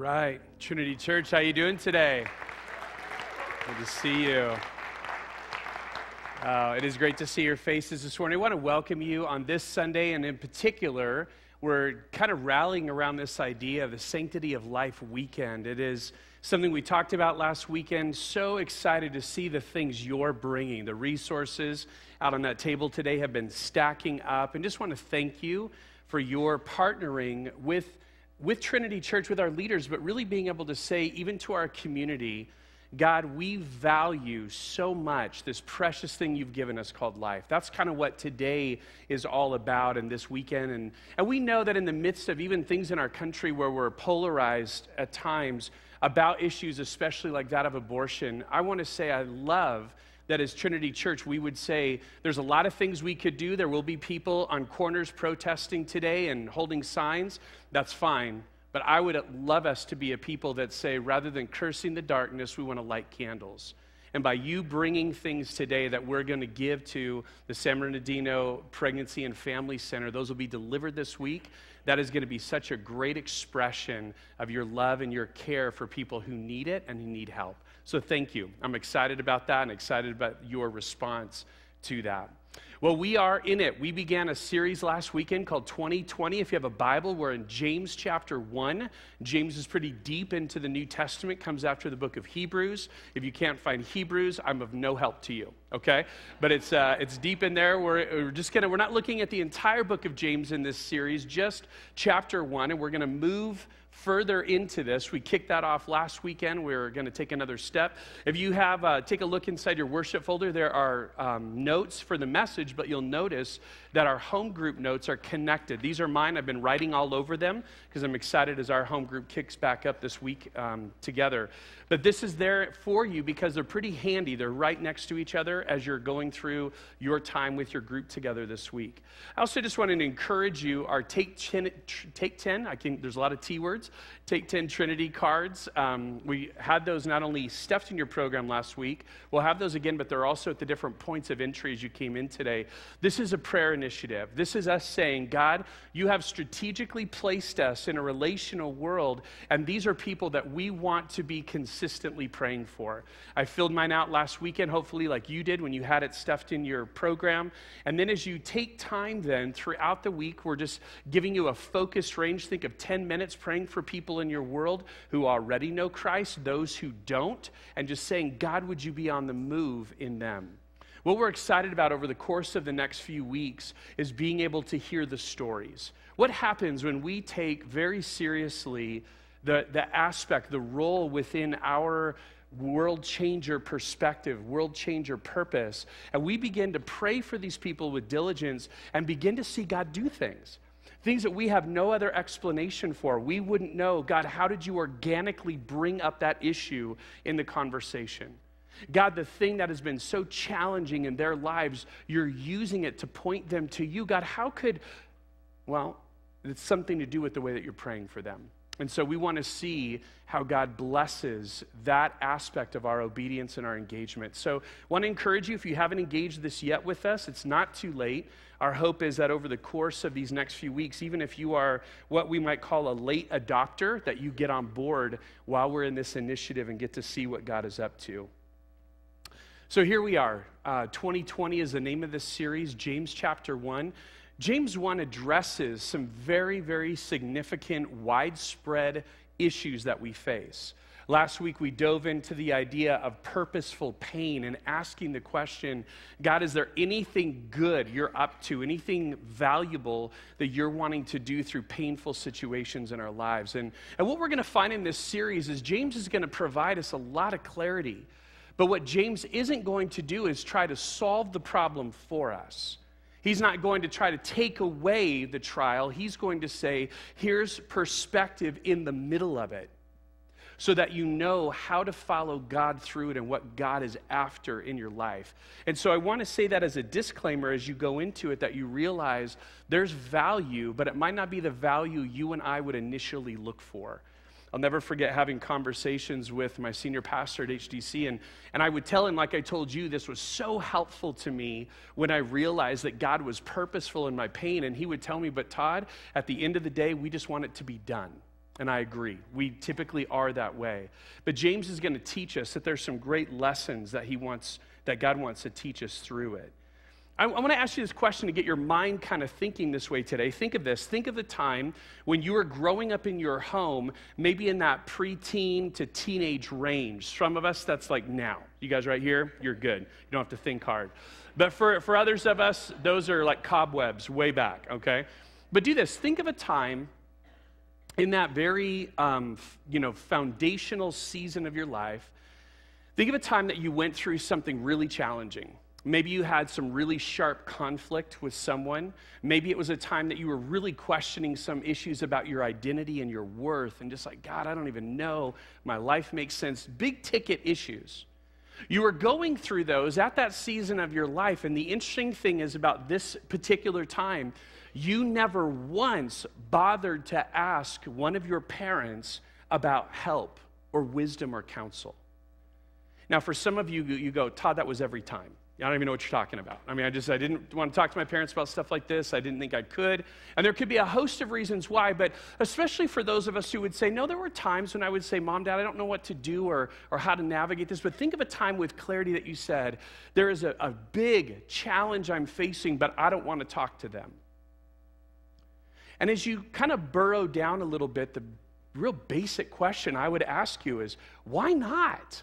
right, Trinity Church, how you doing today? Good to see you. Uh, it is great to see your faces this morning. I want to welcome you on this Sunday, and in particular, we're kind of rallying around this idea of the Sanctity of Life weekend. It is something we talked about last weekend. So excited to see the things you're bringing. The resources out on that table today have been stacking up, and just want to thank you for your partnering with with Trinity Church, with our leaders, but really being able to say, even to our community, God, we value so much this precious thing you've given us called life. That's kind of what today is all about and this weekend. And, and we know that in the midst of even things in our country where we're polarized at times about issues, especially like that of abortion, I want to say I love that as Trinity Church, we would say there's a lot of things we could do. There will be people on corners protesting today and holding signs. That's fine. But I would love us to be a people that say, rather than cursing the darkness, we want to light candles. And by you bringing things today that we're going to give to the San Bernardino Pregnancy and Family Center, those will be delivered this week. That is going to be such a great expression of your love and your care for people who need it and who need help. So thank you. I'm excited about that and excited about your response to that. Well, we are in it. We began a series last weekend called 2020. If you have a Bible, we're in James chapter 1. James is pretty deep into the New Testament, comes after the book of Hebrews. If you can't find Hebrews, I'm of no help to you, okay? But it's, uh, it's deep in there. We're, we're just gonna, we're not looking at the entire book of James in this series, just chapter 1, and we're gonna move further into this. We kicked that off last weekend. We're going to take another step. If you have, uh, take a look inside your worship folder. There are um, notes for the message, but you'll notice that our home group notes are connected. These are mine. I've been writing all over them because I'm excited as our home group kicks back up this week um, together. But this is there for you because they're pretty handy. They're right next to each other as you're going through your time with your group together this week. I also just wanted to encourage you our Take 10, take 10 I can, there's a lot of T words, Take 10 Trinity cards. Um, we had those not only stuffed in your program last week, we'll have those again, but they're also at the different points of entry as you came in today. This is a prayer initiative. This is us saying, God, you have strategically placed us in a relational world, and these are people that we want to be consistently praying for. I filled mine out last weekend, hopefully, like you did when you had it stuffed in your program. And then as you take time, then throughout the week, we're just giving you a focused range. Think of 10 minutes praying for people in your world who already know Christ, those who don't, and just saying, God, would you be on the move in them? What we're excited about over the course of the next few weeks is being able to hear the stories. What happens when we take very seriously the, the aspect, the role within our world changer perspective, world changer purpose, and we begin to pray for these people with diligence and begin to see God do things? Things that we have no other explanation for. We wouldn't know, God, how did you organically bring up that issue in the conversation? God, the thing that has been so challenging in their lives, you're using it to point them to you. God, how could, well, it's something to do with the way that you're praying for them. And so we want to see how God blesses that aspect of our obedience and our engagement. So I want to encourage you, if you haven't engaged this yet with us, it's not too late. Our hope is that over the course of these next few weeks, even if you are what we might call a late adopter, that you get on board while we're in this initiative and get to see what God is up to. So here we are. Uh, 2020 is the name of this series, James chapter 1. James 1 addresses some very, very significant, widespread issues that we face. Last week, we dove into the idea of purposeful pain and asking the question God, is there anything good you're up to, anything valuable that you're wanting to do through painful situations in our lives? And, and what we're going to find in this series is James is going to provide us a lot of clarity but what James isn't going to do is try to solve the problem for us. He's not going to try to take away the trial. He's going to say, here's perspective in the middle of it so that you know how to follow God through it and what God is after in your life. And so I want to say that as a disclaimer as you go into it, that you realize there's value, but it might not be the value you and I would initially look for. I'll never forget having conversations with my senior pastor at HDC, and, and I would tell him, like I told you, this was so helpful to me when I realized that God was purposeful in my pain. And he would tell me, But Todd, at the end of the day, we just want it to be done. And I agree. We typically are that way. But James is going to teach us that there's some great lessons that he wants, that God wants to teach us through it. I, want to ask you this question to get your mind kind of thinking this way today. Think of this. Think of the time when you were growing up in your home, maybe in that preteen to teenage range. Some of us, that's like now. You guys right here, you're good. You don't have to think hard. But for, for others of us, those are like cobwebs way back, okay? But do this. Think of a time in that very um, you know foundational season of your life think of a time that you went through something really challenging maybe you had some really sharp conflict with someone maybe it was a time that you were really questioning some issues about your identity and your worth and just like god i don't even know my life makes sense big ticket issues you were going through those at that season of your life and the interesting thing is about this particular time you never once bothered to ask one of your parents about help or wisdom or counsel. Now, for some of you, you go, Todd, that was every time. I don't even know what you're talking about. I mean, I just, I didn't want to talk to my parents about stuff like this. I didn't think I could. And there could be a host of reasons why, but especially for those of us who would say, no, there were times when I would say, Mom, Dad, I don't know what to do or, or how to navigate this. But think of a time with clarity that you said, there is a, a big challenge I'm facing, but I don't want to talk to them. And as you kind of burrow down a little bit, the real basic question I would ask you is why not?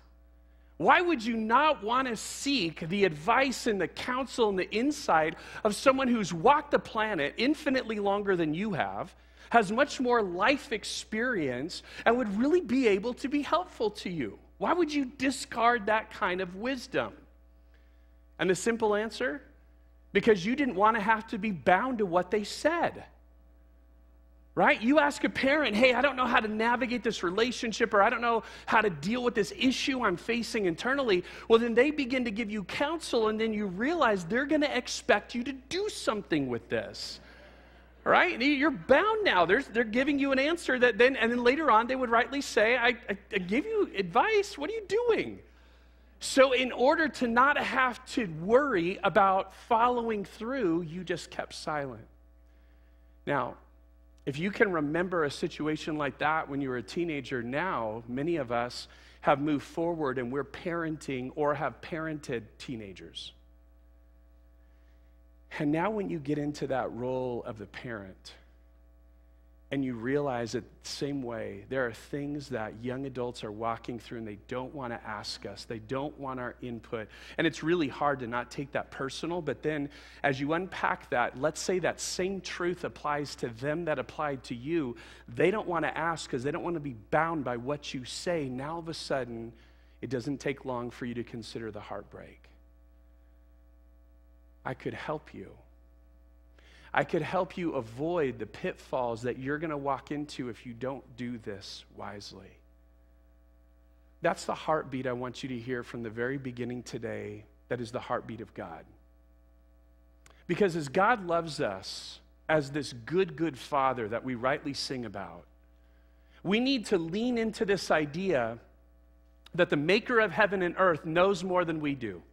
Why would you not want to seek the advice and the counsel and the insight of someone who's walked the planet infinitely longer than you have, has much more life experience, and would really be able to be helpful to you? Why would you discard that kind of wisdom? And the simple answer because you didn't want to have to be bound to what they said right? You ask a parent, hey, I don't know how to navigate this relationship or I don't know how to deal with this issue I'm facing internally. Well, then they begin to give you counsel, and then you realize they're going to expect you to do something with this. Right? You're bound now. They're, they're giving you an answer that then, and then later on, they would rightly say, I, I, I give you advice. What are you doing? So, in order to not have to worry about following through, you just kept silent. Now, if you can remember a situation like that when you were a teenager, now many of us have moved forward and we're parenting or have parented teenagers. And now, when you get into that role of the parent, and you realize that same way there are things that young adults are walking through and they don't want to ask us. They don't want our input. And it's really hard to not take that personal but then as you unpack that let's say that same truth applies to them that applied to you. They don't want to ask because they don't want to be bound by what you say. Now all of a sudden it doesn't take long for you to consider the heartbreak. I could help you I could help you avoid the pitfalls that you're going to walk into if you don't do this wisely. That's the heartbeat I want you to hear from the very beginning today. That is the heartbeat of God. Because as God loves us as this good, good Father that we rightly sing about, we need to lean into this idea that the maker of heaven and earth knows more than we do.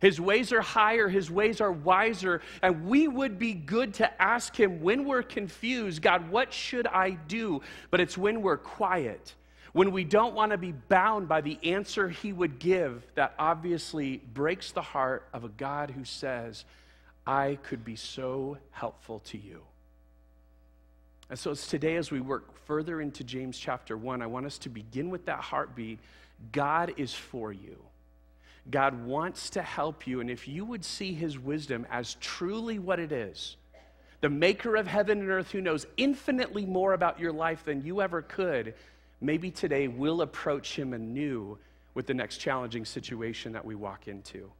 His ways are higher, his ways are wiser, and we would be good to ask him when we're confused, God, what should I do? But it's when we're quiet, when we don't want to be bound by the answer he would give, that obviously breaks the heart of a God who says, I could be so helpful to you. And so it's today, as we work further into James chapter 1, I want us to begin with that heartbeat. God is for you. God wants to help you. And if you would see his wisdom as truly what it is, the maker of heaven and earth who knows infinitely more about your life than you ever could, maybe today we'll approach him anew with the next challenging situation that we walk into.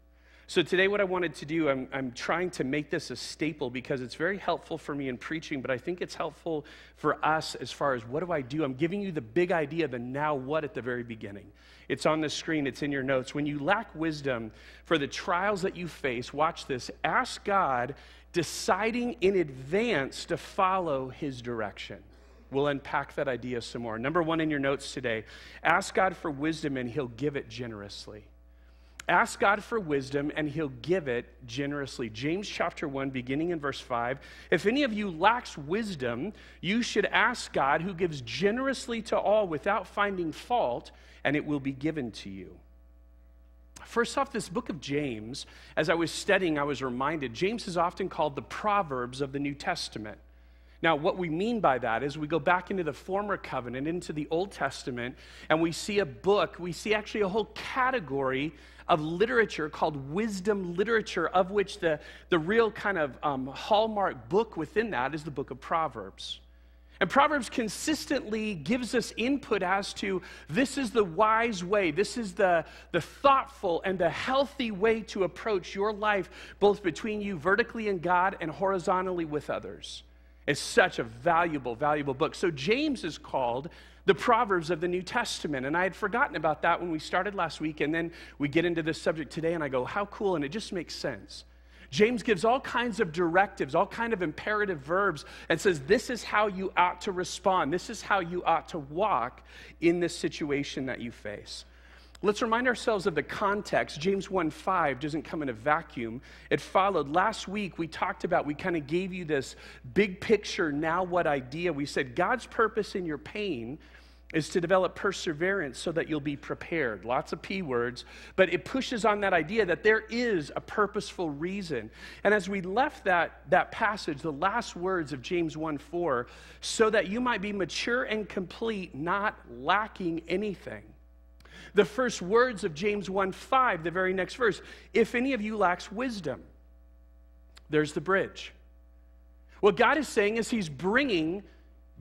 So, today, what I wanted to do, I'm, I'm trying to make this a staple because it's very helpful for me in preaching, but I think it's helpful for us as far as what do I do? I'm giving you the big idea, the now what at the very beginning. It's on the screen, it's in your notes. When you lack wisdom for the trials that you face, watch this. Ask God, deciding in advance to follow his direction. We'll unpack that idea some more. Number one in your notes today ask God for wisdom and he'll give it generously. Ask God for wisdom, and he'll give it generously. James chapter 1, beginning in verse 5. If any of you lacks wisdom, you should ask God, who gives generously to all without finding fault, and it will be given to you. First off, this book of James, as I was studying, I was reminded James is often called the Proverbs of the New Testament. Now, what we mean by that is we go back into the former covenant, into the Old Testament, and we see a book, we see actually a whole category of literature called wisdom literature, of which the, the real kind of um, hallmark book within that is the book of Proverbs. And Proverbs consistently gives us input as to this is the wise way, this is the, the thoughtful and the healthy way to approach your life, both between you vertically in God and horizontally with others. It's such a valuable, valuable book. So, James is called the Proverbs of the New Testament. And I had forgotten about that when we started last week. And then we get into this subject today, and I go, how cool. And it just makes sense. James gives all kinds of directives, all kind of imperative verbs, and says, This is how you ought to respond. This is how you ought to walk in this situation that you face. Let's remind ourselves of the context. James 1 5 doesn't come in a vacuum. It followed. Last week, we talked about, we kind of gave you this big picture, now what idea. We said God's purpose in your pain is to develop perseverance so that you'll be prepared. Lots of P words, but it pushes on that idea that there is a purposeful reason. And as we left that, that passage, the last words of James 1 4, so that you might be mature and complete, not lacking anything. The first words of James 1 5, the very next verse, if any of you lacks wisdom, there's the bridge. What God is saying is He's bringing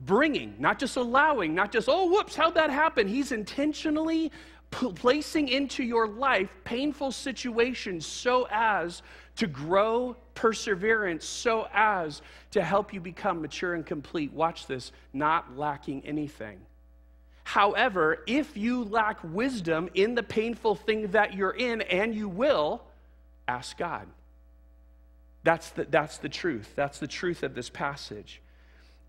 bringing, not just allowing, not just, oh, whoops, how'd that happen? He's intentionally placing into your life painful situations so as to grow perseverance, so as to help you become mature and complete. Watch this, not lacking anything. However, if you lack wisdom in the painful thing that you're in, and you will, ask God. That's the, that's the truth. That's the truth of this passage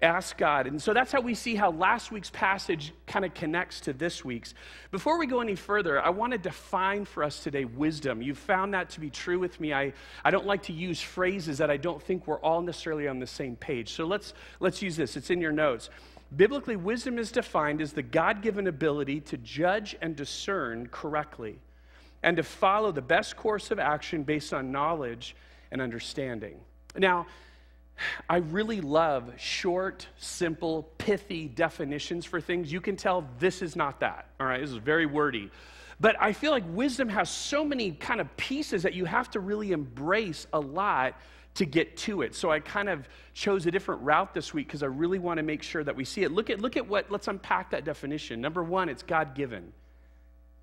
ask God. And so that's how we see how last week's passage kind of connects to this week's. Before we go any further, I want to define for us today wisdom. You've found that to be true with me. I, I don't like to use phrases that I don't think we're all necessarily on the same page. So let's, let's use this. It's in your notes. Biblically, wisdom is defined as the God given ability to judge and discern correctly and to follow the best course of action based on knowledge and understanding. Now, I really love short, simple, pithy definitions for things. You can tell this is not that. All right, this is very wordy. But I feel like wisdom has so many kind of pieces that you have to really embrace a lot to get to it. So I kind of chose a different route this week because I really want to make sure that we see it. Look at, look at what, let's unpack that definition. Number one, it's God given.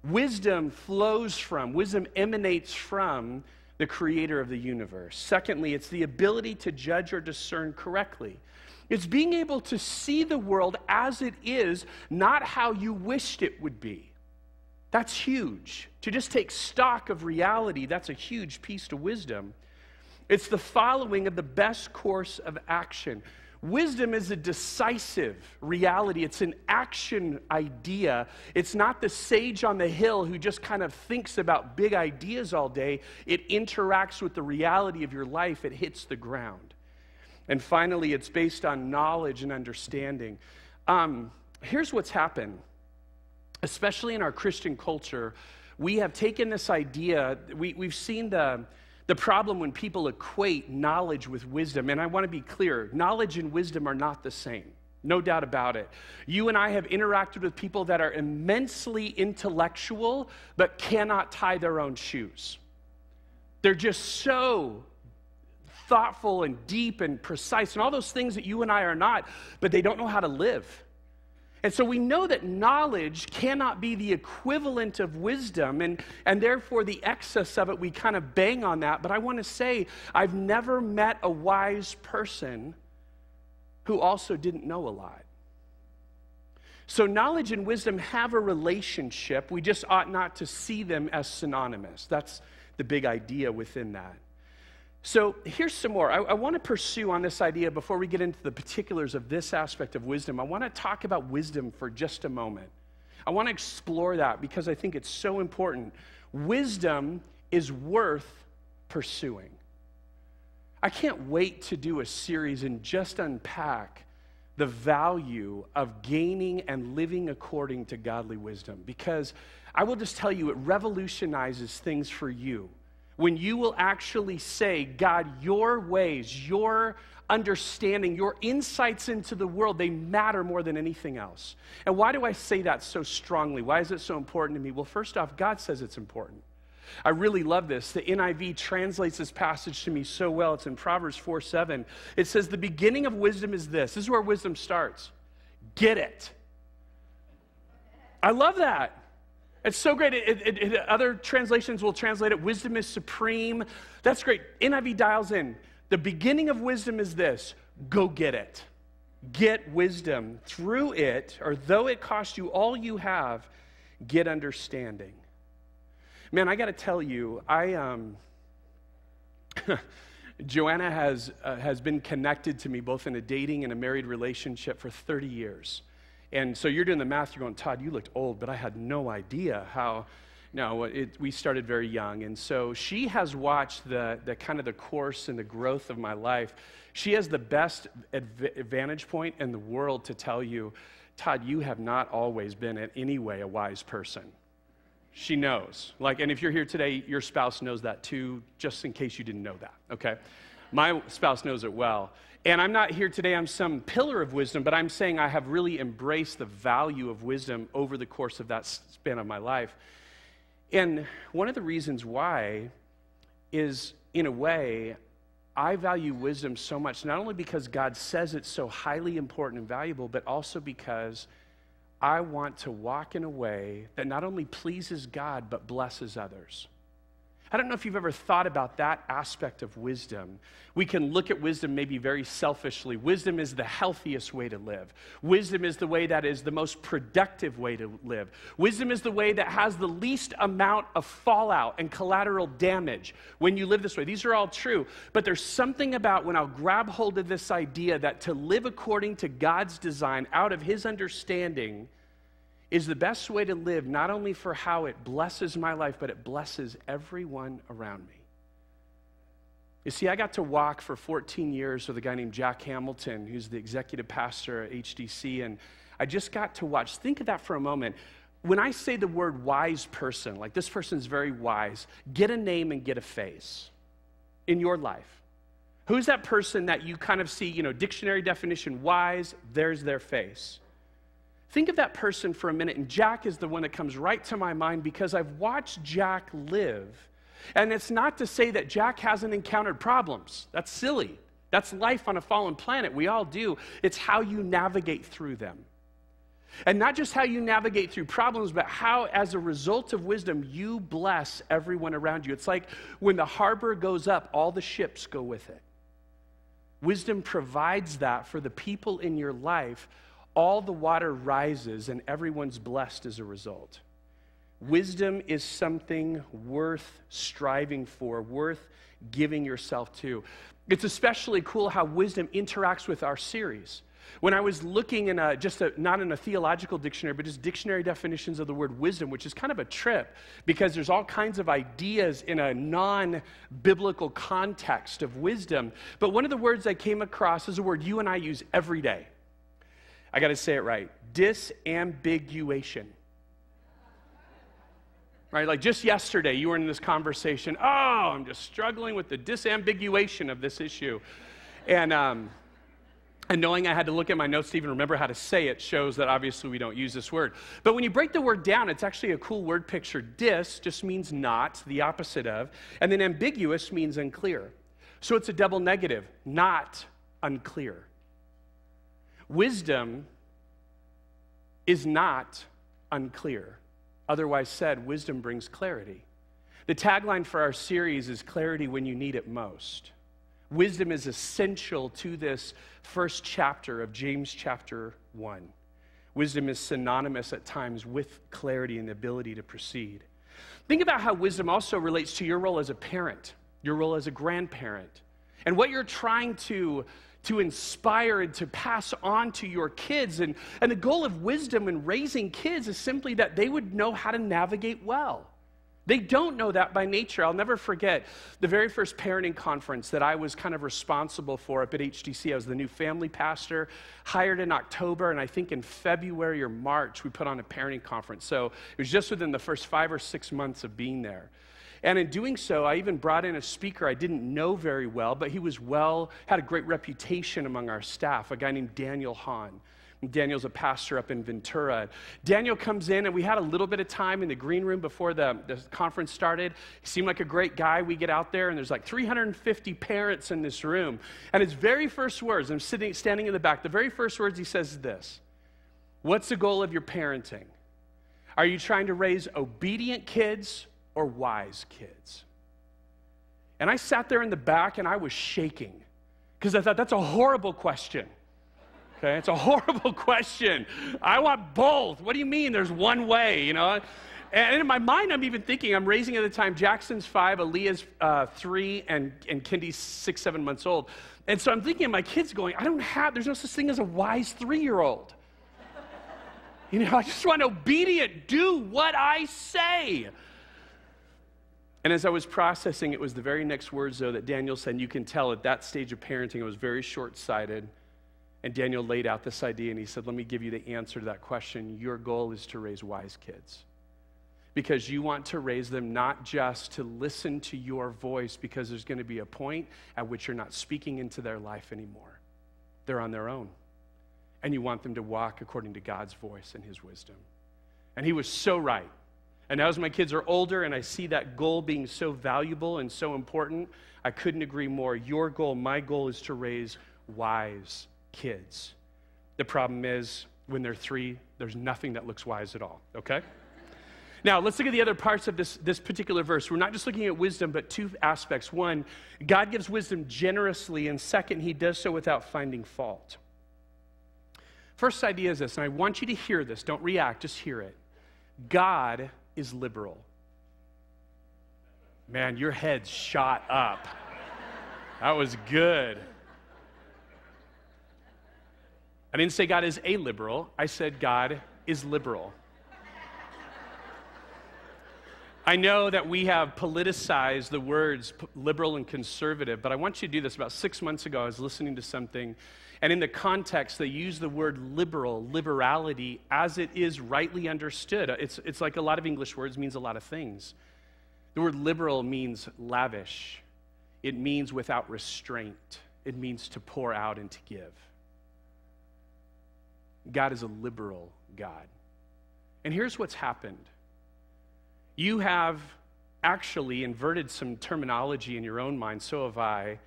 Wisdom flows from, wisdom emanates from the creator of the universe. Secondly, it's the ability to judge or discern correctly. It's being able to see the world as it is, not how you wished it would be. That's huge. To just take stock of reality, that's a huge piece to wisdom. It's the following of the best course of action. Wisdom is a decisive reality. It's an action idea. It's not the sage on the hill who just kind of thinks about big ideas all day. It interacts with the reality of your life, it hits the ground. And finally, it's based on knowledge and understanding. Um, here's what's happened, especially in our Christian culture. We have taken this idea, we, we've seen the the problem when people equate knowledge with wisdom, and I want to be clear knowledge and wisdom are not the same. No doubt about it. You and I have interacted with people that are immensely intellectual but cannot tie their own shoes. They're just so thoughtful and deep and precise and all those things that you and I are not, but they don't know how to live. And so we know that knowledge cannot be the equivalent of wisdom, and, and therefore the excess of it, we kind of bang on that. But I want to say, I've never met a wise person who also didn't know a lot. So, knowledge and wisdom have a relationship. We just ought not to see them as synonymous. That's the big idea within that. So here's some more. I, I want to pursue on this idea before we get into the particulars of this aspect of wisdom. I want to talk about wisdom for just a moment. I want to explore that because I think it's so important. wisdom is worth pursuing. I can't wait to do a series and just unpack the value of gaining and living according to godly wisdom because I will just tell you, it revolutionizes things for you. When you will actually say, God, your ways, your understanding, your insights into the world, they matter more than anything else. And why do I say that so strongly? Why is it so important to me? Well, first off, God says it's important. I really love this. The NIV translates this passage to me so well. It's in Proverbs 4 7. It says, The beginning of wisdom is this. This is where wisdom starts. Get it. I love that. It's so great. It, it, it, other translations will translate it wisdom is supreme. That's great. NIV dials in. The beginning of wisdom is this go get it. Get wisdom. Through it, or though it cost you all you have, get understanding. Man, I got to tell you, I um, Joanna has uh, has been connected to me both in a dating and a married relationship for 30 years. And so you're doing the math, you're going, Todd, you looked old, but I had no idea how. No, it, we started very young. And so she has watched the, the kind of the course and the growth of my life. She has the best advantage point in the world to tell you, Todd, you have not always been in any way a wise person. She knows. Like, and if you're here today, your spouse knows that too, just in case you didn't know that, okay? My spouse knows it well. And I'm not here today, I'm some pillar of wisdom, but I'm saying I have really embraced the value of wisdom over the course of that span of my life. And one of the reasons why is, in a way, I value wisdom so much, not only because God says it's so highly important and valuable, but also because I want to walk in a way that not only pleases God, but blesses others. I don't know if you've ever thought about that aspect of wisdom. We can look at wisdom maybe very selfishly. Wisdom is the healthiest way to live. Wisdom is the way that is the most productive way to live. Wisdom is the way that has the least amount of fallout and collateral damage when you live this way. These are all true. But there's something about when I'll grab hold of this idea that to live according to God's design, out of His understanding, is the best way to live, not only for how it blesses my life, but it blesses everyone around me. You see, I got to walk for 14 years with a guy named Jack Hamilton, who's the executive pastor at HDC, and I just got to watch. Think of that for a moment. When I say the word wise person, like this person's very wise, get a name and get a face in your life. Who's that person that you kind of see, you know, dictionary definition wise, there's their face. Think of that person for a minute, and Jack is the one that comes right to my mind because I've watched Jack live. And it's not to say that Jack hasn't encountered problems. That's silly. That's life on a fallen planet. We all do. It's how you navigate through them. And not just how you navigate through problems, but how, as a result of wisdom, you bless everyone around you. It's like when the harbor goes up, all the ships go with it. Wisdom provides that for the people in your life all the water rises and everyone's blessed as a result. Wisdom is something worth striving for, worth giving yourself to. It's especially cool how wisdom interacts with our series. When I was looking in a, just a, not in a theological dictionary, but just dictionary definitions of the word wisdom, which is kind of a trip because there's all kinds of ideas in a non biblical context of wisdom. But one of the words I came across is a word you and I use every day. I got to say it right disambiguation. Right? Like just yesterday, you were in this conversation. Oh, I'm just struggling with the disambiguation of this issue. And, um, and knowing I had to look at my notes to even remember how to say it shows that obviously we don't use this word. But when you break the word down, it's actually a cool word picture. Dis just means not, the opposite of. And then ambiguous means unclear. So it's a double negative, not unclear. Wisdom is not unclear. Otherwise said, wisdom brings clarity. The tagline for our series is clarity when you need it most. Wisdom is essential to this first chapter of James chapter 1. Wisdom is synonymous at times with clarity and the ability to proceed. Think about how wisdom also relates to your role as a parent, your role as a grandparent, and what you're trying to to inspire and to pass on to your kids. And, and the goal of wisdom in raising kids is simply that they would know how to navigate well. They don't know that by nature. I'll never forget the very first parenting conference that I was kind of responsible for up at HTC. I was the new family pastor, hired in October, and I think in February or March we put on a parenting conference. So it was just within the first five or six months of being there. And in doing so, I even brought in a speaker I didn't know very well, but he was well, had a great reputation among our staff, a guy named Daniel Hahn. Daniel's a pastor up in Ventura. Daniel comes in, and we had a little bit of time in the green room before the, the conference started. He seemed like a great guy. We get out there, and there's like 350 parents in this room. And his very first words, I'm sitting, standing in the back, the very first words he says is this What's the goal of your parenting? Are you trying to raise obedient kids or wise kids? And I sat there in the back and I was shaking because I thought that's a horrible question. Okay, it's a horrible question. I want both. What do you mean there's one way, you know? And in my mind, I'm even thinking, I'm raising at the time, Jackson's five, Aaliyah's uh, three, and, and Kindy's six, seven months old. And so I'm thinking, my kid's going, I don't have, there's no such thing as a wise three year old. You know, I just want obedient, do what I say. And as I was processing, it was the very next words, though, that Daniel said, you can tell at that stage of parenting, I was very short sighted. And Daniel laid out this idea and he said, Let me give you the answer to that question. Your goal is to raise wise kids. Because you want to raise them not just to listen to your voice, because there's going to be a point at which you're not speaking into their life anymore. They're on their own. And you want them to walk according to God's voice and his wisdom. And he was so right. And now, as my kids are older and I see that goal being so valuable and so important, I couldn't agree more. Your goal, my goal, is to raise wise kids. The problem is, when they're three, there's nothing that looks wise at all, okay? Now, let's look at the other parts of this, this particular verse. We're not just looking at wisdom, but two aspects. One, God gives wisdom generously, and second, he does so without finding fault. First idea is this, and I want you to hear this. Don't react, just hear it. God is liberal. Man, your head shot up. That was good. I didn't say God is a liberal, I said God is liberal. I know that we have politicized the words liberal and conservative, but I want you to do this. About six months ago, I was listening to something, and in the context, they use the word liberal, liberality, as it is rightly understood. Uh, it's, it's like a lot of English words means a lot of things. The word liberal means lavish, it means without restraint, it means to pour out and to give. God is a liberal God. And here's what's happened you have actually inverted some terminology in your own mind, so have I,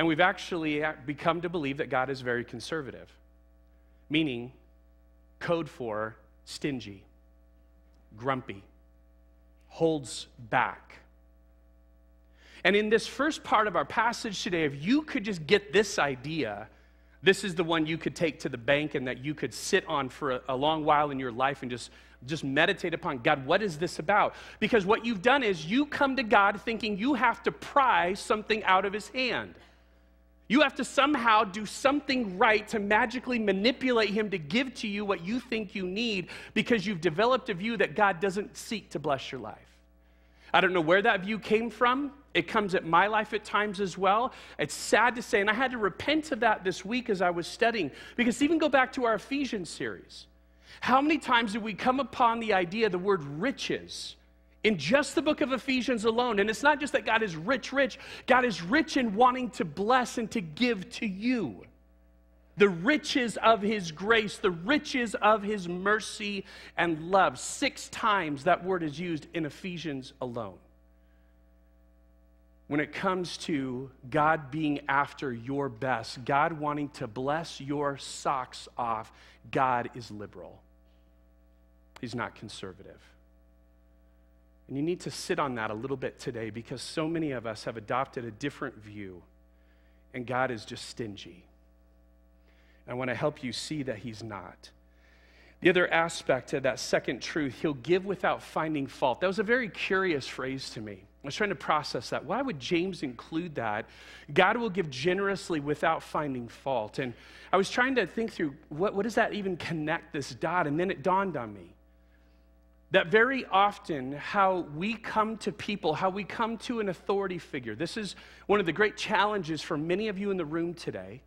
and we've actually become to believe that God is very conservative, meaning code for stingy, grumpy, holds back. And in this first part of our passage today, if you could just get this idea, this is the one you could take to the bank and that you could sit on for a, a, long while in your life and just, just meditate upon God, what is this about? Because what you've done is you come to God thinking you have to pry something out of his hand. You have to somehow do something right to magically manipulate him to give to you what you think you need because you've developed a view that God doesn't seek to bless your life. I don't know where that view came from. It comes at my life at times as well. It's sad to say, and I had to repent of that this week as I was studying, because even go back to our Ephesians series. How many times did we come upon the idea, the word riches, in just the book of Ephesians alone? And it's not just that God is rich, rich, God is rich in wanting to bless and to give to you. The riches of his grace, the riches of his mercy and love. Six times that word is used in Ephesians alone when it comes to God being after your best, God wanting to bless your socks off, God is liberal. He's not conservative. And you need to sit on that a little bit today because so many of us have adopted a different view, and God is just stingy. I want to help you see that He's not. The other aspect of that second truth, He'll give without finding fault. That was a very curious phrase to me. I was trying to process that. Why would James include that? God will give generously without finding fault. And I was trying to think through what, what does that even connect this dot? And then it dawned on me. That very often how we come to people, how we come to an authority figure, this is one of the great challenges for many of you in the room today,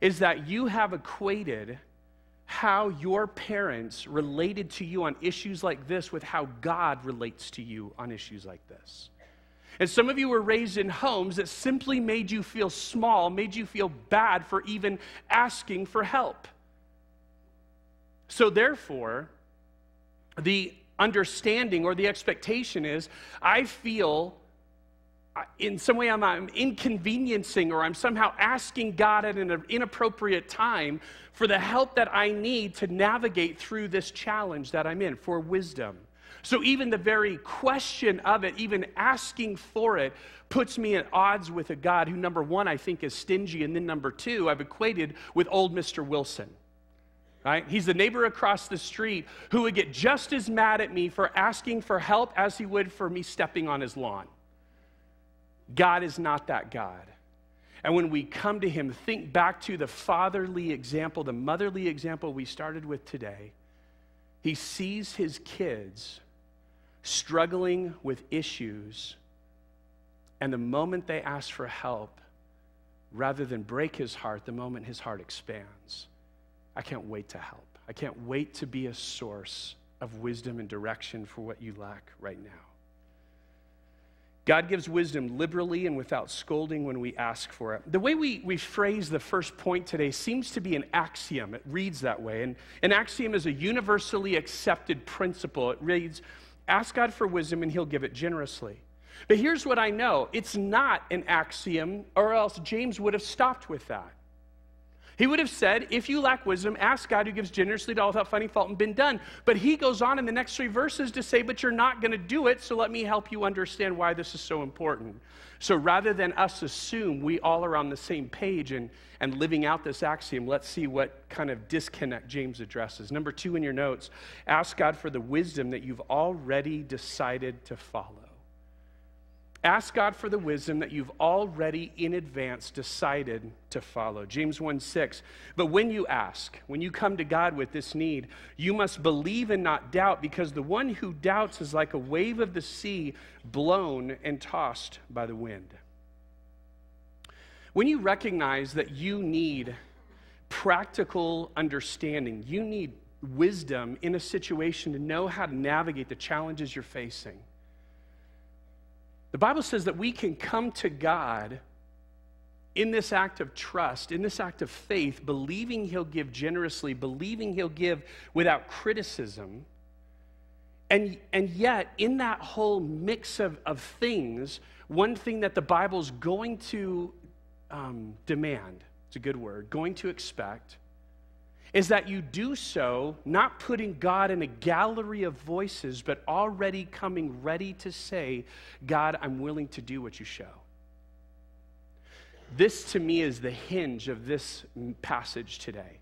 is that you have equated how your parents related to you on issues like this with how God relates to you on issues like this. And some of you were raised in homes that simply made you feel small, made you feel bad for even asking for help. So, therefore, the understanding or the expectation is I feel uh, in some way I'm, I'm, inconveniencing or I'm somehow asking God at an inappropriate time for the help that I need to navigate through this challenge that I'm in, for wisdom. So even the very question of it, even asking for it, puts me at odds with a God who, number one, I think is stingy, and then number two, I've equated with old Mr. Wilson right? He's the neighbor across the street who would get just as mad at me for asking for help as he would for me stepping on his lawn. God is not that God. And when we come to him, think back to the fatherly example, the motherly example we started with today. He sees his kids struggling with issues, and the moment they ask for help, rather than break his heart, the moment his heart expands. I can't wait to help. I can't wait to be a source of wisdom and direction for what you lack right now. God gives wisdom liberally and without scolding when we ask for it. The way we, we phrase the first point today seems to be an axiom. It reads that way. And an axiom is a universally accepted principle. It reads, Ask God for wisdom and he'll give it generously. But here's what I know it's not an axiom, or else James would have stopped with that. He would have said, If you lack wisdom, ask God who gives generously to all without finding fault and been done. But he goes on in the next three verses to say, But you're not going to do it, so let me help you understand why this is so important. So rather than us assume we all are on the same page and, and living out this axiom, let's see what kind of disconnect James addresses. Number two in your notes ask God for the wisdom that you've already decided to follow. Ask God for the wisdom that you've already in advance decided to follow. James 1 6. But when you ask, when you come to God with this need, you must believe and not doubt, because the one who doubts is like a wave of the sea blown and tossed by the wind. When you recognize that you need practical understanding, you need wisdom in a situation to know how to navigate the challenges you're facing the Bible says that we can come to God in this act of trust, in this act of faith, believing He'll give generously, believing He'll give without criticism. And, and yet, in that whole mix of, of things, one thing that the Bible's going to um, demand, it's a good word, going to expect, is that you do so not putting God in a gallery of voices, but already coming ready to say, God, I'm willing to do what you show. This to me is the hinge of this passage today.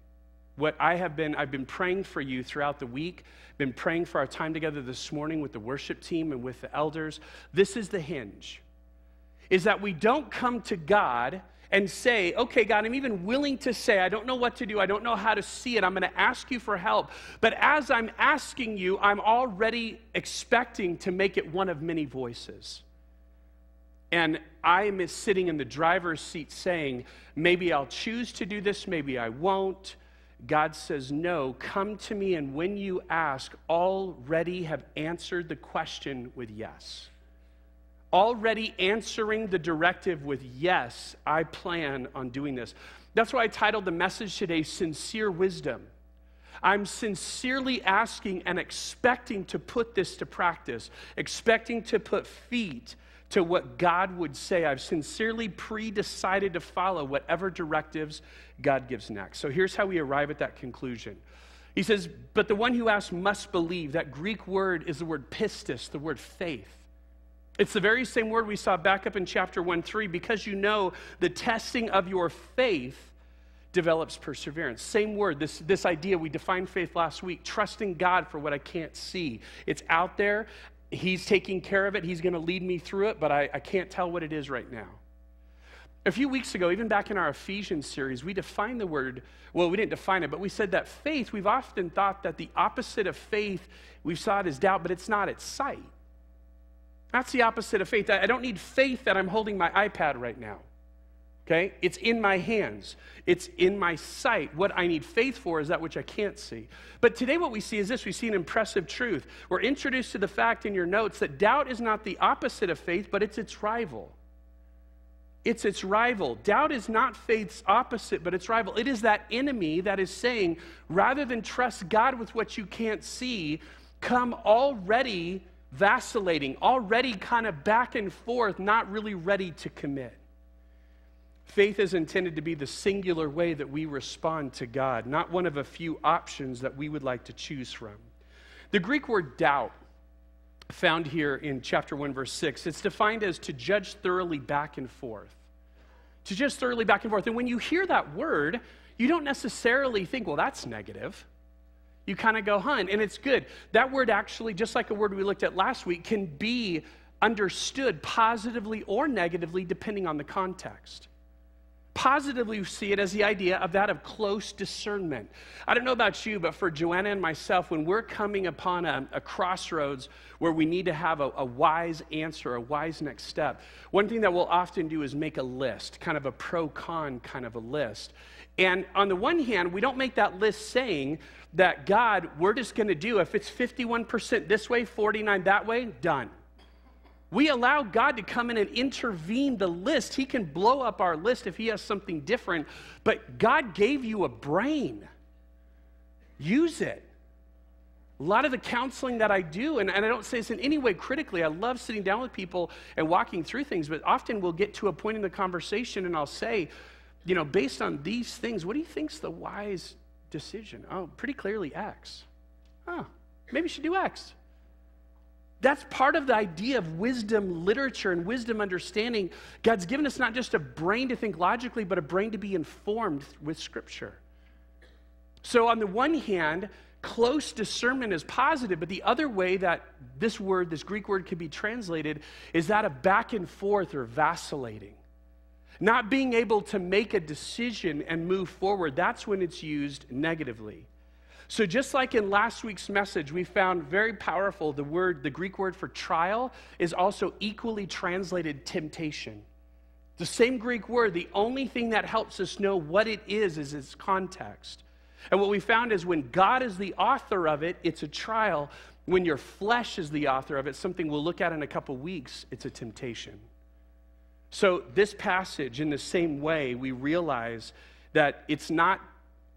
What I have been, I've been praying for you throughout the week, been praying for our time together this morning with the worship team and with the elders. This is the hinge. Is that we don't come to God and say, okay, God, I'm even willing to say, I don't know what to do. I don't know how to see it. I'm going to ask you for help. But as I'm asking you, I'm already expecting to make it one of many voices. And I'm sitting in the driver's seat saying, maybe I'll choose to do this, maybe I won't. God says, No, come to me, and when you ask, already have answered the question with yes already answering the directive with, Yes, I plan on doing this. That's why I titled the message today, Sincere Wisdom. I'm sincerely asking and expecting to put this to practice, expecting to put feet to what God would say. I've sincerely pre decided to follow whatever directives God gives next. So here's how we arrive at that conclusion. He says, But the one who asks must believe. That Greek word is the word pistis, the word faith. It's the very same word we saw back up in chapter 1 3 because you know the testing of your faith develops perseverance. Same word, this, this idea we defined faith last week trusting God for what I can't see. It's out there, He's taking care of it, He's going to lead me through it, but I, I can't tell what it is right now. A few weeks ago, even back in our Ephesians series, we defined the word, well, we didn't define it, but we said that faith, we've often thought that the opposite of faith, we've saw it as doubt, but it's not, it's sight. That's the opposite of faith. I don't need faith that I'm holding my iPad right now. Okay? It's in my hands, it's in my sight. What I need faith for is that which I can't see. But today, what we see is this we see an impressive truth. We're introduced to the fact in your notes that doubt is not the opposite of faith, but it's its rival. It's its rival. Doubt is not faith's opposite, but its rival. It is that enemy that is saying, rather than trust God with what you can't see, come already vacillating, already kind of back and forth, not really ready to commit. Faith is intended to be the singular way that we respond to God, not one of a few options that we would like to choose from. The Greek word doubt, found here in chapter 1, verse 6, it's defined as to judge thoroughly back and forth. To judge thoroughly back and forth. And when you hear that word, you don't necessarily think, well, that's negative. You kind of go, huh, and it's good. That word actually, just like a word we looked at last week, can be understood positively or negatively depending on the context. Positively, we see it as the idea of that of close discernment. I don't know about you, but for Joanna and myself, when we're coming upon a, a crossroads where we need to have a, a wise answer, a wise next step, one thing that we'll often do is make a list, kind of a pro con kind of a list. And on the one hand, we don't make that list saying that God, we're just going to do, if it's 51% this way, 49 that way, done. We allow God to come in and intervene the list. He can blow up our list if He has something different, but God gave you a brain. Use it. A lot of the counseling that I do, and, and I don't say this in any way critically, I love sitting down with people and walking through things, but often we'll get to a point in the conversation and I'll say, you know, based on these things, what do you think's the wise decision? Oh, pretty clearly X. Oh, maybe you should do X. That's part of the idea of wisdom literature and wisdom understanding. God's given us not just a brain to think logically, but a brain to be informed with Scripture. So, on the one hand, close discernment is positive, but the other way that this word, this Greek word, could be translated is that of back and forth or vacillating. Not being able to make a decision and move forward, that's when it's used negatively. So, just like in last week's message, we found very powerful the word, the Greek word for trial is also equally translated temptation. The same Greek word, the only thing that helps us know what it is is its context. And what we found is when God is the author of it, it's a trial. When your flesh is the author of it, something we'll look at in a couple weeks, it's a temptation. So, this passage, in the same way, we realize that it's not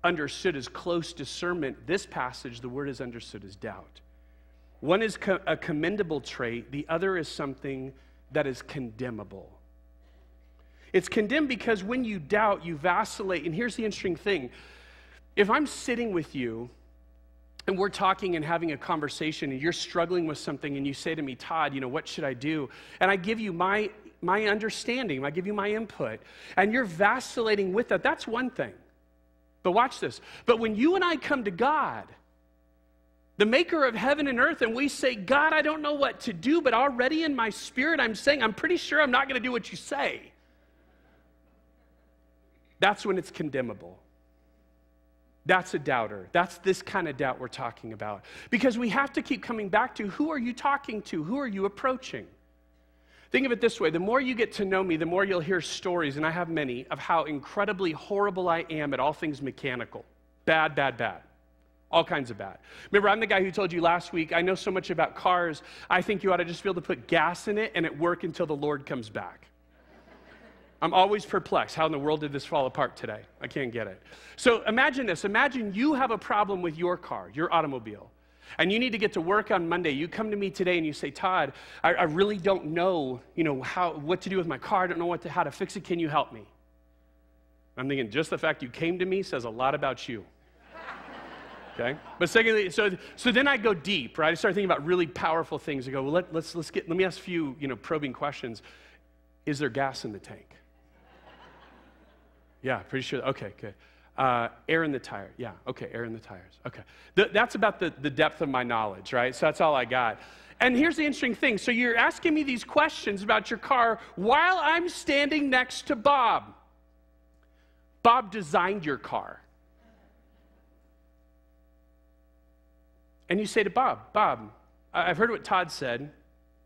understood as close discernment, this passage, the word is understood as doubt. One is co- a commendable trait, the other is something that is condemnable. It's condemned because when you doubt, you vacillate. And here's the interesting thing if I'm sitting with you and we're talking and having a conversation and you're struggling with something and you say to me, Todd, you know, what should I do? And I give you my, my understanding, I give you my input, and you're vacillating with that, that's one thing. But watch this. But when you and I come to God, the maker of heaven and earth, and we say, God, I don't know what to do, but already in my spirit, I'm saying, I'm pretty sure I'm not going to do what you say. That's when it's condemnable. That's a doubter. That's this kind of doubt we're talking about. Because we have to keep coming back to who are you talking to? Who are you approaching? Think of it this way the more you get to know me, the more you'll hear stories, and I have many, of how incredibly horrible I am at all things mechanical. Bad, bad, bad. All kinds of bad. Remember, I'm the guy who told you last week, I know so much about cars, I think you ought to just be able to put gas in it and it work until the Lord comes back. I'm always perplexed. How in the world did this fall apart today? I can't get it. So imagine this. Imagine you have a problem with your car, your automobile and you need to get to work on Monday, you come to me today and you say, Todd, I, I really don't know, you know, how, what to do with my car. I don't know what to, how to fix it. Can you help me? I'm thinking, just the fact you came to me says a lot about you. Okay? But secondly, so, so then I go deep, right? I start thinking about really powerful things. I go, well, let, let's, let's get, let me ask a few, you know, probing questions. Is there gas in the tank? Yeah, pretty sure. Okay, good. Uh, air in the tire. Yeah, okay, air in the tires. Okay. Th- that's about the, the depth of my knowledge, right? So that's all I got. And here's the interesting thing. So you're asking me these questions about your car while I'm standing next to Bob. Bob designed your car. And you say to Bob, Bob, I've heard what Todd said,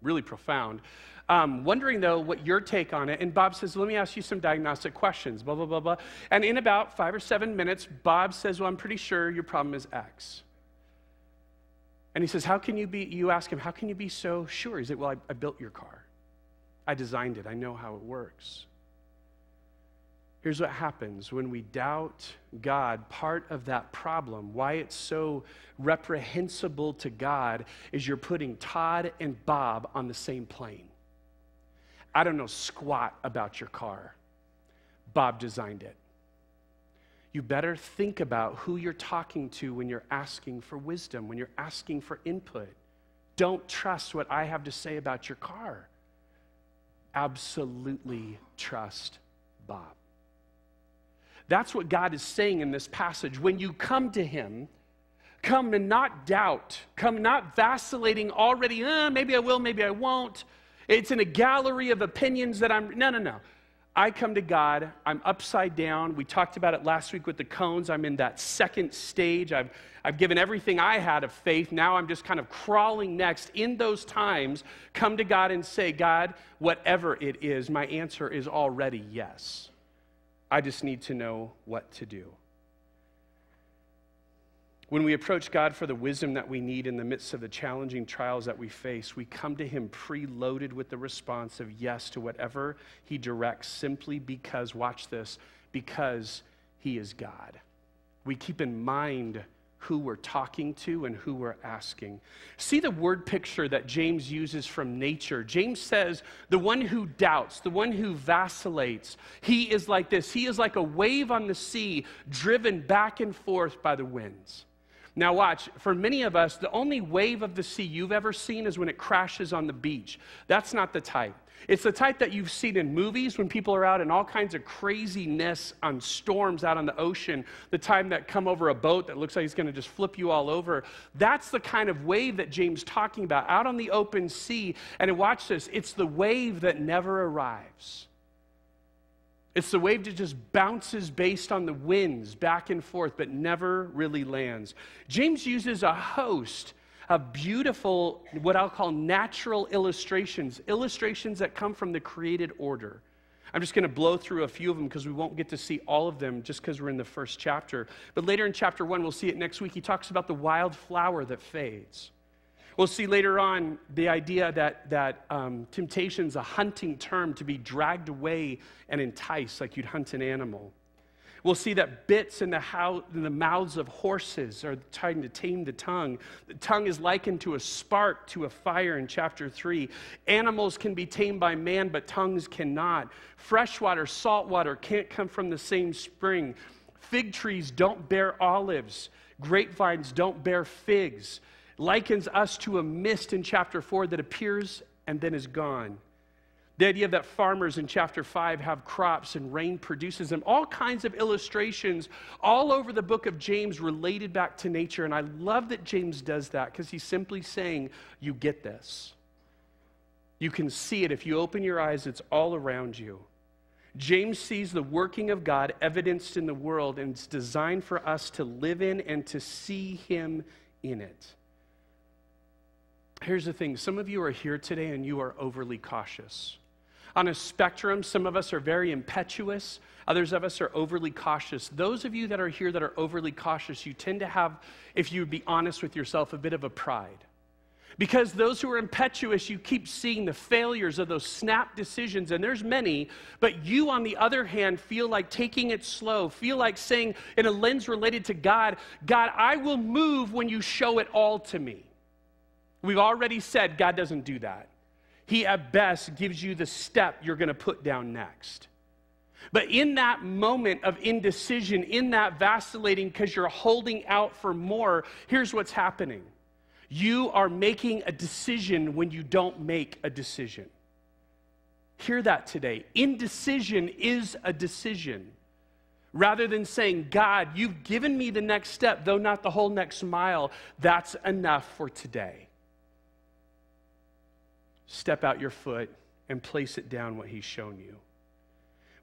really profound. Um, wondering though what your take on it. And Bob says, Let me ask you some diagnostic questions, blah, blah, blah, blah. And in about five or seven minutes, Bob says, Well, I'm pretty sure your problem is X. And he says, How can you be, you ask him, How can you be so sure? He said, Well, I, I built your car, I designed it, I know how it works. Here's what happens when we doubt God. Part of that problem, why it's so reprehensible to God, is you're putting Todd and Bob on the same plane. I don't know squat about your car. Bob designed it. You better think about who you're talking to when you're asking for wisdom, when you're asking for input. Don't trust what I have to say about your car. Absolutely trust Bob. That's what God is saying in this passage. When you come to Him, come and not doubt, come not vacillating already, uh, maybe I will, maybe I won't. It's in a gallery of opinions that I'm, no, no, no. I come to God, I'm upside down. We talked about it last week with the cones. I'm in that second stage. I've, I've given everything I had of faith. Now I'm just kind of crawling next. In those times, come to God and say, God, whatever it is, my answer is already yes. I just need to know what to do. When we approach God for the wisdom that we need in the midst of the challenging trials that we face, we come to Him preloaded with the response of yes to whatever He directs simply because, watch this, because He is God. We keep in mind who we're talking to and who we're asking. See the word picture that James uses from nature. James says, the one who doubts, the one who vacillates, he is like this. He is like a wave on the sea driven back and forth by the winds. Now, watch, for many of us, the only wave of the sea you've ever seen is when it crashes on the beach. That's not the type. It's the type that you've seen in movies when people are out in all kinds of craziness on storms out on the ocean, the time that come over a boat that looks like it's going to just flip you all over. That's the kind of wave that James talking about out on the open sea. And watch this, it's the wave that never arrives. It's the wave that just bounces based on the winds back and forth, but never really lands. James uses a host of beautiful, what I'll call natural illustrations, illustrations that come from the created order. I'm just going to blow through a few of them because we won't get to see all of them just because we're in the first chapter. But later in chapter one, we'll see it next week. He talks about the wild flower that fades. We'll see later on the idea that, that um, temptation is a hunting term to be dragged away and enticed like you'd hunt an animal. We'll see that bits in the, how, in the mouths of horses are trying to tame the tongue. The tongue is likened to a spark to a fire in chapter 3. Animals can be tamed by man, but tongues cannot. Freshwater, saltwater can't come from the same spring. Fig trees don't bear olives, grapevines don't bear figs likens us to a mist in chapter 4 that appears and then is gone. The idea that farmers in chapter 5 have crops and rain produces them. All kinds of illustrations all over the book of James related back to nature. And I love that James does that because he's simply saying, You get this. You can see it. If you open your eyes, it's all around you. James sees the working of God evidenced in the world, and it's designed for us to live in and to see Him in it. Here's the thing some of you are here today and you are overly cautious. On a spectrum, some of us are very impetuous, others of us are overly cautious. Those of you that are here that are overly cautious, you tend to have, if you would be honest with yourself, a bit of a pride. Because those who are impetuous, you keep seeing the failures of those snap decisions, and there's many, but you, on the other hand, feel like taking it slow, feel like saying, in a lens related to God, God, I will move when you show it all to me. We've already said God doesn't do that. He, at best, gives you the step you're going to put down next. But in that moment of indecision, in that vacillating because you're holding out for more, here's what's happening you are making a decision when you don't make a decision. Hear that today. Indecision is a decision. Rather than saying, God, you've given me the next step, though not the whole next mile, that's enough for today. Step out your foot and place it down what He's shown you.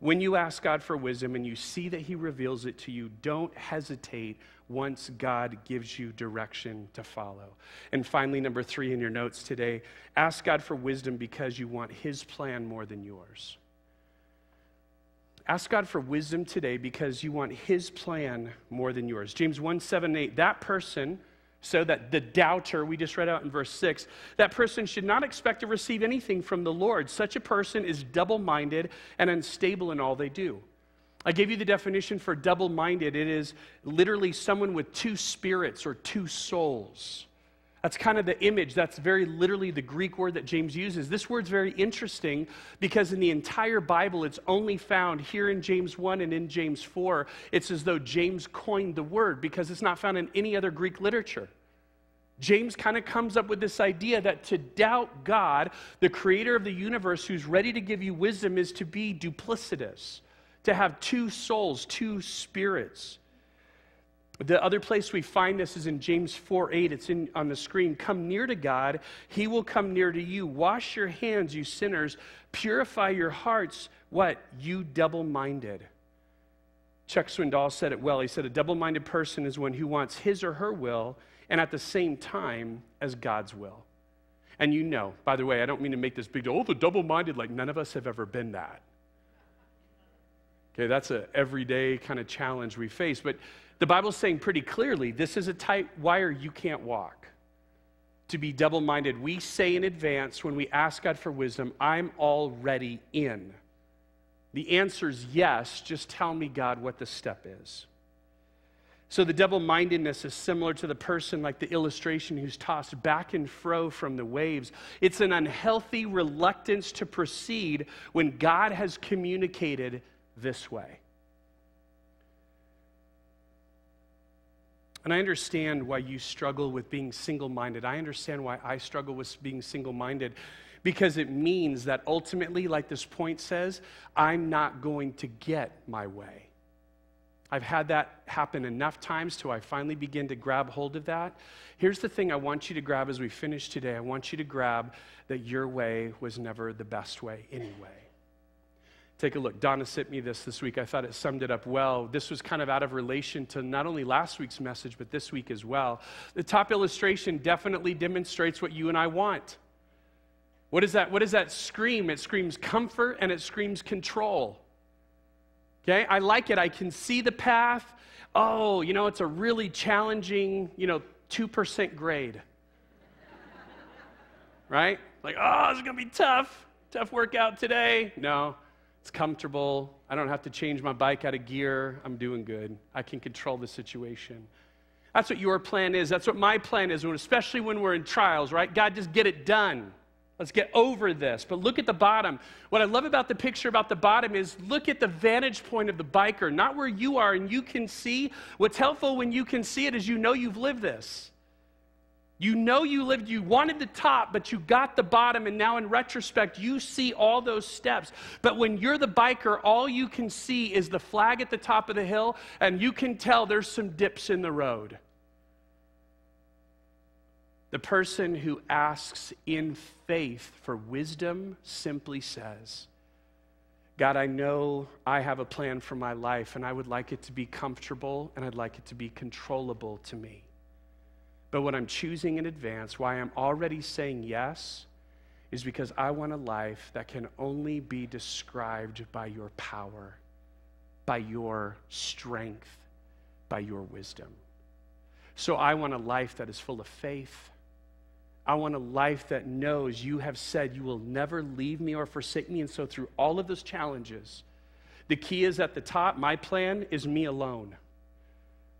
When you ask God for wisdom and you see that He reveals it to you, don't hesitate once God gives you direction to follow. And finally, number three in your notes today ask God for wisdom because you want His plan more than yours. Ask God for wisdom today because you want His plan more than yours. James 1 7 8, that person, so that the doubter, we just read out in verse 6, that person should not expect to receive anything from the Lord. Such a person is double minded and unstable in all they do. I gave you the definition for double minded. It is literally someone with two spirits or two souls. That's kind of the image. That's very literally the Greek word that James uses. This word's very interesting because in the entire Bible, it's only found here in James 1 and in James 4. It's as though James coined the word because it's not found in any other Greek literature. James kind of comes up with this idea that to doubt God, the creator of the universe who's ready to give you wisdom, is to be duplicitous to have two souls, two spirits. The other place we find this is in James 4 8. It's in, on the screen. Come near to God, he will come near to you. Wash your hands, you sinners. Purify your hearts. What? You double minded. Chuck Swindoll said it well. He said, A double minded person is one who wants his or her will and at the same time as God's will. And you know, by the way, I don't mean to make this big deal. Oh, the double minded, like none of us have ever been that. Okay, that's an everyday kind of challenge we face. But the Bible's saying pretty clearly this is a tight wire you can't walk. To be double minded, we say in advance when we ask God for wisdom, I'm already in. The answer is yes, just tell me, God, what the step is. So the double mindedness is similar to the person, like the illustration, who's tossed back and fro from the waves. It's an unhealthy reluctance to proceed when God has communicated this way. And I understand why you struggle with being single minded. I understand why I struggle with being single minded because it means that ultimately, like this point says, I'm not going to get my way. I've had that happen enough times till I finally begin to grab hold of that. Here's the thing I want you to grab as we finish today I want you to grab that your way was never the best way anyway. Take a look. Donna sent me this this week. I thought it summed it up well. This was kind of out of relation to not only last week's message, but this week as well. The top illustration definitely demonstrates what you and I want. What, is that, what does that scream? It screams comfort and it screams control. Okay, I like it. I can see the path. Oh, you know, it's a really challenging, you know, 2% grade. right? Like, oh, it's going to be tough. Tough workout today. No, it's comfortable. I don't have to change my bike out of gear. I'm doing good. I can control the situation. That's what your plan is. That's what my plan is, especially when we're in trials, right? God, just get it done. Let's get over this. But look at the bottom. What I love about the picture about the bottom is look at the vantage point of the biker, not where you are and you can see. What's helpful when you can see it is you know you've lived this. You know you lived, you wanted the top, but you got the bottom, and now in retrospect, you see all those steps. But when you're the biker, all you can see is the flag at the top of the hill, and you can tell there's some dips in the road. The person who asks in faith for wisdom simply says, God, I know I have a plan for my life, and I would like it to be comfortable and I'd like it to be controllable to me. But what I'm choosing in advance, why I'm already saying yes, is because I want a life that can only be described by your power, by your strength, by your wisdom. So I want a life that is full of faith. I want a life that knows you have said you will never leave me or forsake me. And so, through all of those challenges, the key is at the top. My plan is me alone.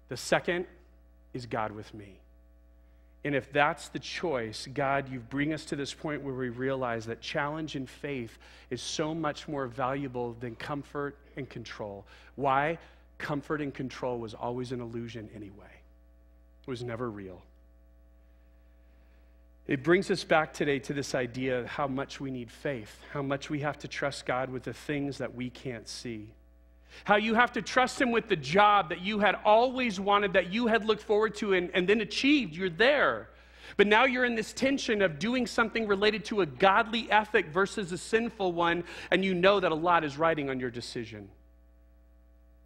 The second is God with me. And if that's the choice, God, you bring us to this point where we realize that challenge and faith is so much more valuable than comfort and control. Why? Comfort and control was always an illusion anyway, it was never real. It brings us back today to this idea of how much we need faith, how much we have to trust God with the things that we can't see. How you have to trust Him with the job that you had always wanted, that you had looked forward to and, and then achieved. You're there. But now you're in this tension of doing something related to a godly ethic versus a sinful one, and you know that a lot is riding on your decision.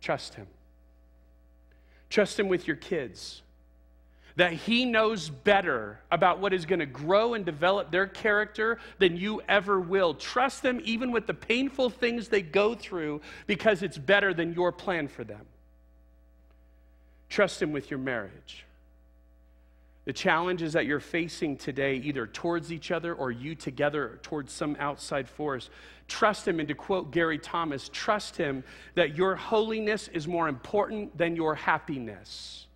Trust Him. Trust Him with your kids. That He knows better about what is going to grow and develop their character than you ever will. Trust them even with the painful things they go through because it's better than your plan for them. Trust Him with your marriage. The challenges that you're facing today, either towards each other or you together towards some outside force, trust Him. And to quote Gary Thomas, trust Him that your holiness is more important than your happiness.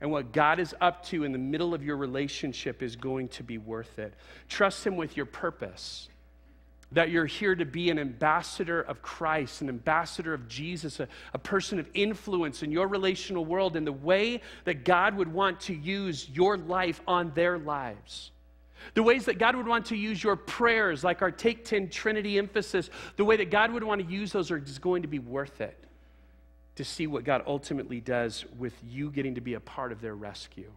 And what God is up to in the middle of your relationship is going to be worth it. Trust Him with your purpose that you're here to be an ambassador of Christ, an ambassador of Jesus, a, a, person of influence in your relational world in the way that God would want to use your life on their lives. The ways that God would want to use your prayers, like our Take 10 Trinity emphasis, the way that God would want to use those are just going to be worth it to see what God ultimately does with you getting to be a part of their rescue.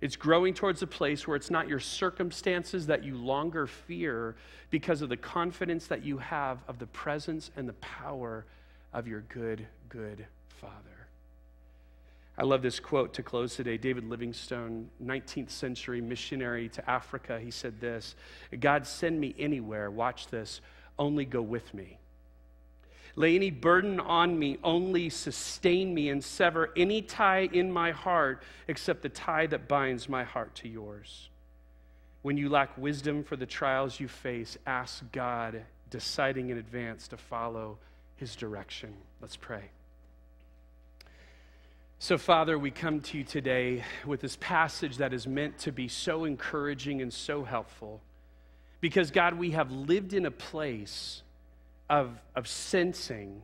It's growing towards a place where it's not your circumstances that you longer fear because of the confidence that you have of the presence and the power of your good, good Father. I love this quote to close today. David Livingstone, 19th century missionary to Africa, he said this God, send me anywhere, watch this, only go with me. Lay any burden on me, only sustain me, and sever any tie in my heart except the tie that binds my heart to yours. When you lack wisdom for the trials you face, ask God, deciding in advance to follow his direction. Let's pray. So, Father, we come to you today with this passage that is meant to be so encouraging and so helpful. Because, God, we have lived in a place of, of sensing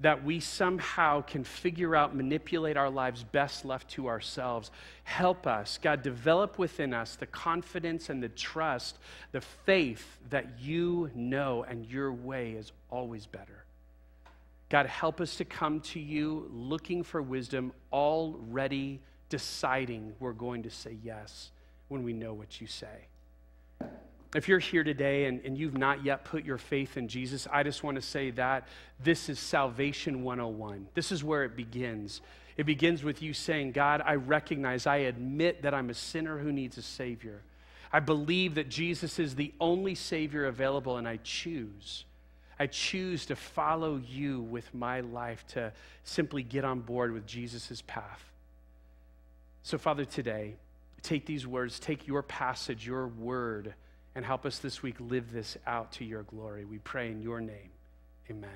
that we somehow can figure out, manipulate our lives best left to ourselves. Help us, God, develop within us the confidence and the trust, the faith that you know and your way is always better. God, help us to come to you looking for wisdom, already deciding we're going to say yes when we know what you say. If you're here today and, and you've not yet put your faith in Jesus, I just want to say that this is Salvation 101. This is where it begins. It begins with you saying, God, I recognize, I admit that I'm a sinner who needs a Savior. I believe that Jesus is the only Savior available, and I choose. I choose to follow you with my life to simply get on board with Jesus' path. So, Father, today, take these words, take your passage, your word and help us this week live this out to your glory. We pray in your name. Amen.